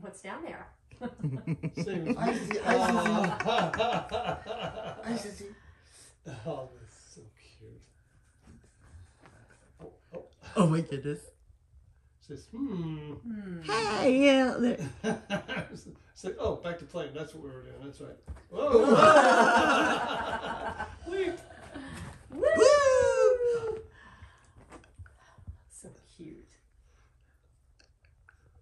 What's down there? Oh, that's so cute. Oh, oh. oh my goodness. Says, hmm. hmm. Hey, yeah. it's like, oh, back to playing. That's what we were doing. That's right. Whoa. Woo. So cute.